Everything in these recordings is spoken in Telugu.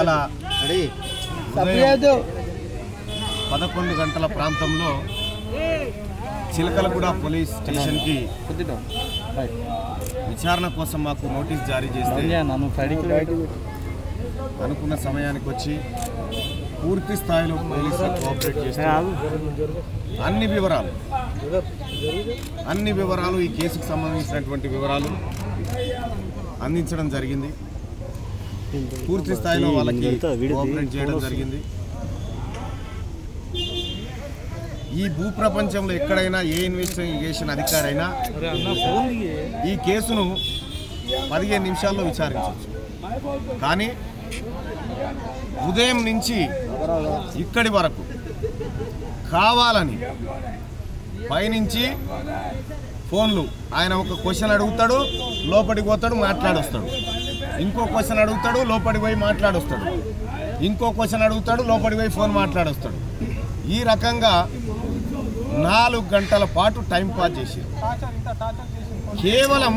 ఇవాళ పదకొండు గంటల ప్రాంతంలో చిలకలగూడ పోలీస్ స్టేషన్కి విచారణ కోసం మాకు నోటీస్ జారీ చేస్తే అనుకున్న సమయానికి వచ్చి పూర్తి స్థాయిలో పోలీసులు కోఆపరేట్ చేస్తారు అన్ని వివరాలు. అన్ని వివరాలు ఈ కేసుకు సంబంధించినటువంటి వివరాలు అందించడం జరిగింది. పూర్తి స్థాయిలో వాళ్ళకి కోఆపరేట్ చేయడం జరిగింది. ఈ భూ ప్రపంచంలో ఎక్కడైనా ఏ ఇన్వెస్టిగేషన్ అధికారైనా ఈ కేసును పదిహేను నిమిషాల్లో విచారించవచ్చు. కానీ ఉదయం నుంచి ఇక్కడి వరకు కావాలని పైనుంచి ఫోన్లు. ఆయన ఒక క్వశ్చన్ అడుగుతాడు లోపలికి పోతాడు మాట్లాడొస్తాడు. ఇంకో క్వశ్చన్ అడుగుతాడు లోపలికి పోయి మాట్లాడొస్తాడు. ఇంకో క్వశ్చన్ అడుగుతాడు లోపలికి పోయి ఫోన్ మాట్లాడొస్తాడు. ఈ రకంగా నాలుగు గంటల పాటు టైం పాస్ చేసి కేవలం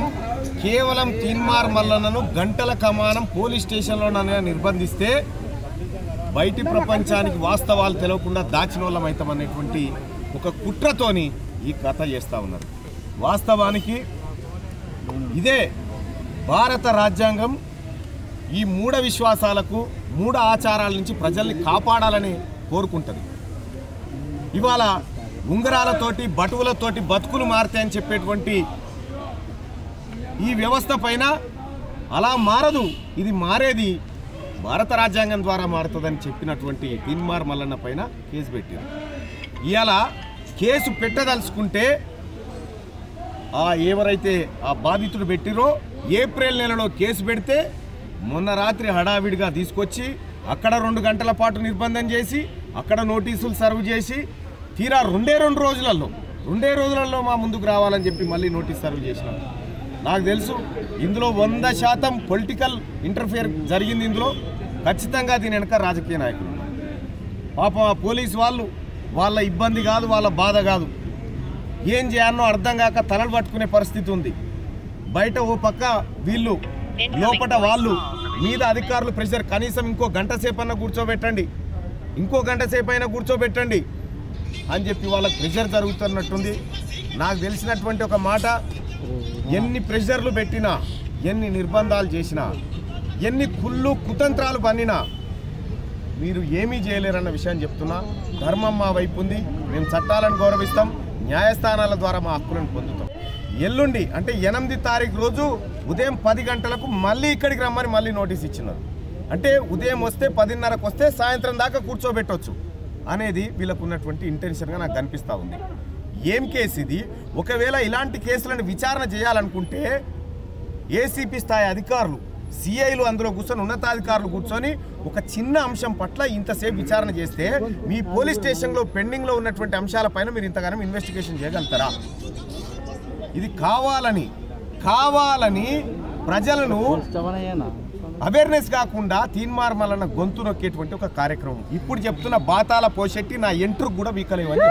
కేవలం తీన్మార్ మల్లన్నను గంటల కమానం పోలీస్ స్టేషన్లోనే నిర్బంధిస్తే బయటి ప్రపంచానికి వాస్తవాలు తెలియకుండా దాచిన వాళ్ళం అవుతామనేటువంటి ఒక కుట్రతోని ఈ కథ చేస్తూ ఉన్నారు. వాస్తవానికి ఇదే భారత రాజ్యాంగం ఈ మూఢ విశ్వాసాలకు మూఢ ఆచారాల నుంచి ప్రజల్ని కాపాడాలని కోరుకుంటుంది. ఇవాళ ఉంగరాలతోటి బటువులతోటి బతుకులు మారుతాయని చెప్పేటువంటి ఈ వ్యవస్థ పైన అలా మారదు. ఇది మారేది భారత రాజ్యాంగం ద్వారా మారుతుందని చెప్పినటువంటి తిన్మార్ మల్లన్న పైన కేసు పెట్టారు ఇవాళ కేసు పెట్టదలుచుకుంటే ఆ ఎవరైతే ఆ బాధితుడు పెట్టిరో ఏప్రిల్ నెలలో కేసు పెడితే మొన్న రాత్రి హడావిడిగా తీసుకొచ్చి అక్కడ రెండు గంటల పాటు నిర్బంధం చేసి అక్కడ నోటీసులు సర్వ్ చేసి తీరా రెండే రెండు రోజులలో రెండే రోజులలో మా ముందుకు రావాలని చెప్పి మళ్ళీ నోటీస్ సర్వ్ చేసినాం. నాకు తెలుసు ఇందులో వంద శాతం పొలిటికల్ ఇంటర్ఫియర్ జరిగింది ఇందులో. ఖచ్చితంగా దీని వెనక రాజకీయ నాయకులు పాపం ఆ పోలీస్ వాళ్ళు వాళ్ళ ఇబ్బంది కాదు వాళ్ళ బాధ కాదు. ఏం చేయాలనో అర్థం కాక తలలు పట్టుకునే పరిస్థితి ఉంది. బయట ఓ పక్క వీళ్ళు లోపట వాళ్ళు మీద అధికారులు ప్రెషర్ కనీసం ఇంకో గంట సేపన్నా కూర్చోబెట్టండి. ఇంకో గంట సేపు అయినా కూర్చోబెట్టండి అని చెప్పి వాళ్ళకి ప్రెషర్ జరుగుతున్నట్టుంది. నాకు తెలిసినటువంటి ఒక మాట ఎన్ని ప్రెషర్లు పెట్టినా ఎన్ని నిర్బంధాలు చేసినా ఎన్ని కుళ్ళు కుతంత్రాలు పన్నినా మీరు ఏమీ చేయలేరన్న విషయం చెప్తున్నా. ధర్మం మా వైపు ఉంది. మేము చట్టాలను గౌరవిస్తాం. న్యాయస్థానాల ద్వారా మా హక్కులను పొందుతాం. ఎల్లుండి అంటే ఎనిమిది తారీఖు రోజు ఉదయం పది గంటలకు మళ్ళీ ఇక్కడికి రమ్మని మళ్ళీ నోటీస్ ఇచ్చినారు. అంటే ఉదయం వస్తే పదిన్నరకు వస్తే సాయంత్రం దాకా కూర్చోబెట్టవచ్చు అనేది వీళ్ళకు ఉన్నటువంటి ఇంటెన్షన్గా నాకు కనిపిస్తూ ఉంది. ఏం కేసు ఇది? ఒకవేళ ఇలాంటి కేసులను విచారణ చేయాలనుకుంటే ఏసీపీ స్థాయి అధికారులు సిఐలు అందులో కూర్చొని ఉన్నతాధికారులు కూర్చొని ఒక చిన్న అంశం పట్ల ఇంతసేపు విచారణ చేస్తే మీ పోలీస్ స్టేషన్లో పెండింగ్లో ఉన్నటువంటి అంశాలపైన మీరు ఇంతగానం ఇన్వెస్టిగేషన్ చేయగలుగుతారా? ఇది కావాలని కావాలని ప్రజలను అవేర్నెస్ కాకుండా తీన్మార్ మల్లన్న గొంతు నొక్కేటువంటి ఒక కార్యక్రమం. ఇప్పుడు చెప్తున్న బాతాల పోషెట్టి నా ఎంట్రు కూడా వీకలేవని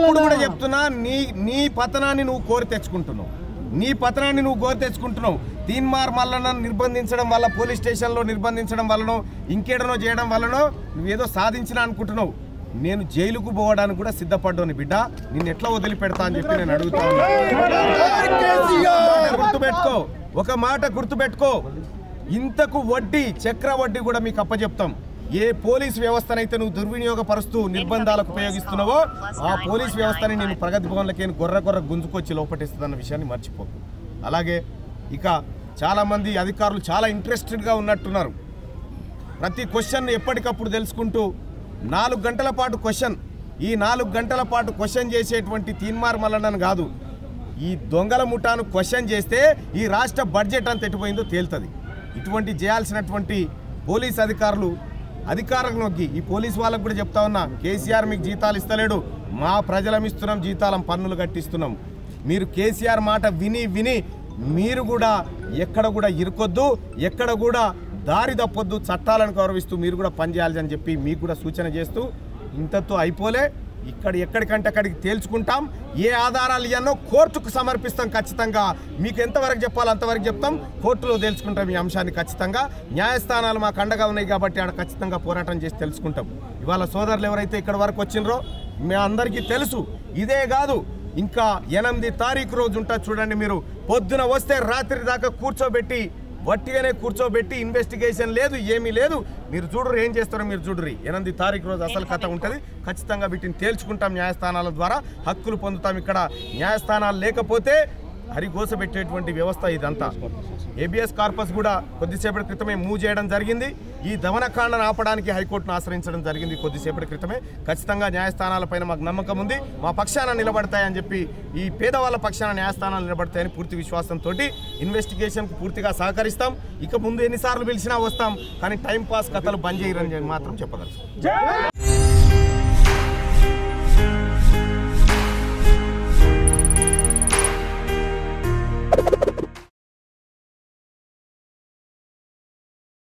ఇప్పుడు కూడా చెప్తున్నా నీ నీ పతనాన్ని నువ్వు కోరి తెచ్చుకుంటున్నావు. నీ పతనాన్ని నువ్వు కోరి తెచ్చుకుంటున్నావు. తీన్మార్ మల్లన్న నిర్బంధించడం వల్ల పోలీస్ స్టేషన్లో నిర్బంధించడం వల్లనో ఇంకేడనో చేయడం వల్లనో నువ్వేదో సాధించినా అనుకుంటున్నావు. నేను జైలుకు పోవడానికి కూడా సిద్ధపడ్డాను బిడ్డ. నిన్ను ఎట్లా వదిలిపెడతా అని చెప్పి నేను అడుగుతా ఉన్నా. గుర్తుపెట్టుకో. ఒక మాట గుర్తుపెట్టుకో. ఇంతకు వడ్డీ చక్ర వడ్డీ కూడా మీకు అప్పచెప్తాం ఏ పోలీస్ వ్యవస్థనైతే నువ్వు దుర్వినియోగపరుస్తూ నిర్బంధాలకు ఉపయోగిస్తున్నావో ఆ పోలీస్ వ్యవస్థని నేను ప్రగతి భవన్లకి గొర్ర గొర్ర గుంజుకొచ్చి లోపటిస్తుందన్న విషయాన్ని మర్చిపోకు అలాగే ఇక చాలామంది అధికారులు చాలా ఇంట్రెస్టెడ్గా ఉన్నట్టున్నారు. ప్రతి క్వశ్చన్ ఎప్పటికప్పుడు తెలుసుకుంటూ నాలుగు గంటల పాటు క్వశ్చన్. ఈ నాలుగు గంటల పాటు క్వశ్చన్ చేసేటువంటి తీన్మార్ మల్లన్నను కాదు. ఈ దొంగల ముఠాను క్వశ్చన్ చేస్తే ఈ రాష్ట్ర బడ్జెట్ అంత ఎటుపోయిందో తేలుతుంది. ఇటువంటి చేయాల్సినటువంటి పోలీస్ అధికారులు అధికారంలోకి ఈ పోలీస్ వాళ్ళకు కూడా చెప్తా ఉన్నా కేసీఆర్ మీకు జీతాలు ఇస్తలేడు. మా ప్రజలం ఇస్తున్నాం జీతాలం పన్నులు కట్టిస్తున్నాం. మీరు కేసీఆర్ మాట విని విని మీరు కూడా ఎక్కడ కూడా ఇరుకొద్దు ఎక్కడ కూడా దారి తప్పొద్దు చట్టాలను గౌరవిస్తూ మీరు కూడా పనిచేయాలని చెప్పి మీకు కూడా సూచన చేస్తూ ఇంతతో అయిపోలే. ఇక్కడ ఎక్కడికంటే అక్కడికి తేల్చుకుంటాం. ఏ ఆధారాలు ఇవన్నో కోర్టుకు సమర్పిస్తాం ఖచ్చితంగా. మీకు ఎంతవరకు చెప్పాలో అంతవరకు చెప్తాం. కోర్టులో తేల్చుకుంటాం ఈ అంశాన్ని ఖచ్చితంగా. న్యాయస్థానాలు మాకు అండగా ఉన్నాయి కాబట్టి ఆడ ఖచ్చితంగా పోరాటం చేసి తెలుసుకుంటాం. ఇవాళ సోదరులు ఎవరైతే ఇక్కడ వరకు వచ్చినరో మీ అందరికీ తెలుసు. ఇదే కాదు ఇంకా ఎనిమిది తారీఖు రోజు ఉంటుంది చూడండి మీరు. పొద్దున వస్తే రాత్రి దాకా కూర్చోబెట్టి వట్టిగానే కూర్చోబెట్టి ఇన్వెస్టిగేషన్ లేదు ఏమీ లేదు. మీరు చూడరు ఏం చేస్తారో మీరు చూడరు ఎనిమిది తారీఖు రోజు అసలు కథ ఉంటుంది. ఖచ్చితంగా వీటిని తేల్చుకుంటాం న్యాయస్థానాల ద్వారా. హక్కులు పొందుతాం ఇక్కడ. న్యాయస్థానాలు లేకపోతే హరిగోసపెట్టేటువంటి వ్యవస్థ ఇదంతా. ఏబిఎస్ కార్పస్ కూడా కొద్దిసేపటి క్రితమే మూవ్ చేయడం జరిగింది. ఈ దమనకాండను ఆపడానికి హైకోర్టును ఆశ్రయించడం జరిగింది కొద్దిసేపటి క్రితమే. ఖచ్చితంగా న్యాయస్థానాలపైన మాకు నమ్మకం ఉంది. మా పక్షాన నిలబడతాయని చెప్పి ఈ పేదవాళ్ళ పక్షాన న్యాయస్థానాలు నిలబడతాయని పూర్తి విశ్వాసంతో ఇన్వెస్టిగేషన్కు పూర్తిగా సహకరిస్తాం. ఇక ముందు ఎన్నిసార్లు పిలిచినా వస్తాం. కానీ టైం పాస్ కథలు బంద్ చేయరని మాత్రం చెప్పగలుగుతాం.